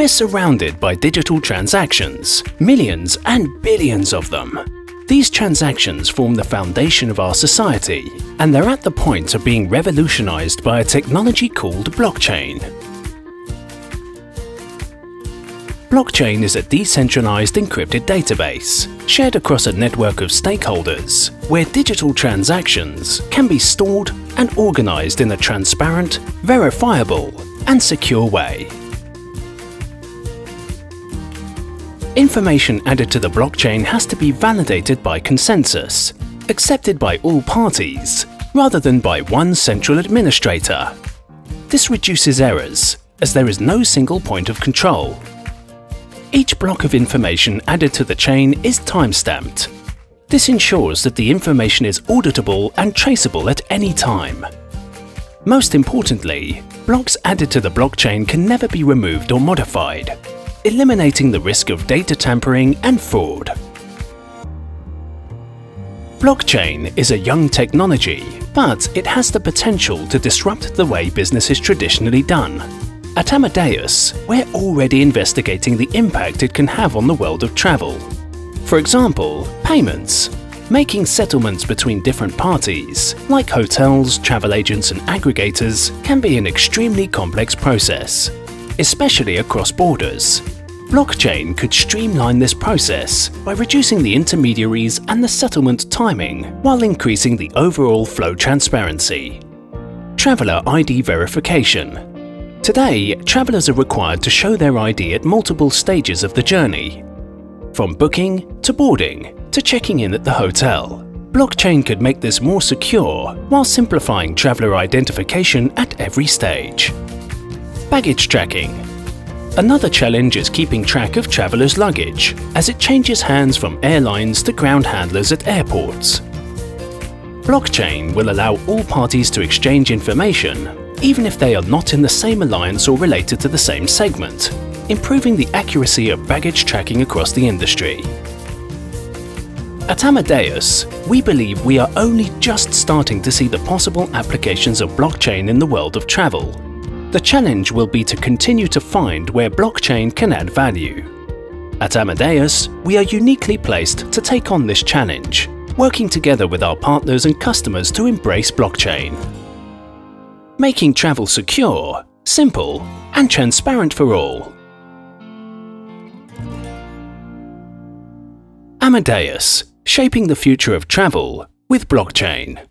We're surrounded by digital transactions, millions and billions of them. These transactions form the foundation of our society, and they're at the point of being revolutionized by a technology called blockchain. Blockchain is a decentralized encrypted database, shared across a network of stakeholders, where digital transactions can be stored and organized in a transparent, verifiable and secure way. Information added to the blockchain has to be validated by consensus, accepted by all parties, rather than by one central administrator. This reduces errors, as there is no single point of control each block of information added to the chain is timestamped. This ensures that the information is auditable and traceable at any time. Most importantly, blocks added to the blockchain can never be removed or modified, eliminating the risk of data tampering and fraud. Blockchain is a young technology, but it has the potential to disrupt the way business is traditionally done at Amadeus, we're already investigating the impact it can have on the world of travel. For example, payments. Making settlements between different parties, like hotels, travel agents and aggregators, can be an extremely complex process, especially across borders. Blockchain could streamline this process by reducing the intermediaries and the settlement timing while increasing the overall flow transparency. Traveller ID verification Today, travellers are required to show their ID at multiple stages of the journey. From booking, to boarding, to checking in at the hotel. Blockchain could make this more secure while simplifying traveller identification at every stage. Baggage tracking. Another challenge is keeping track of travellers' luggage, as it changes hands from airlines to ground handlers at airports. Blockchain will allow all parties to exchange information even if they are not in the same alliance or related to the same segment, improving the accuracy of baggage tracking across the industry. At Amadeus, we believe we are only just starting to see the possible applications of blockchain in the world of travel. The challenge will be to continue to find where blockchain can add value. At Amadeus, we are uniquely placed to take on this challenge, working together with our partners and customers to embrace blockchain making travel secure, simple and transparent for all. Amadeus, shaping the future of travel with blockchain.